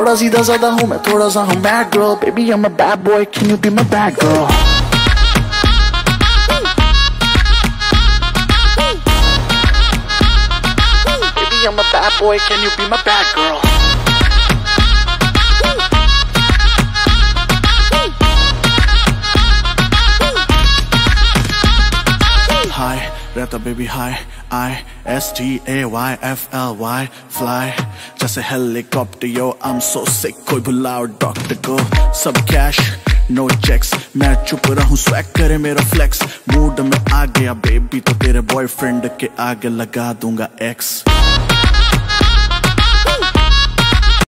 थोड़ा सीधा साधा हूँ मैं थोड़ा सा हूँ bad girl baby I'm a bad boy can you be my bad girl Baby I'm a bad boy can you be my bad girl Hi, रहता baby hi I S T A Y F L Y fly जैसे helicopter yo I am so sick कोई बुलाओ doctor को। सब cash no checks मैं चुप रहूँ swag करे मेरा फ्लेक्स मूड में आ गया बेबी तो तेरे बॉयफ्रेंड के आगे लगा दूँगा एक्स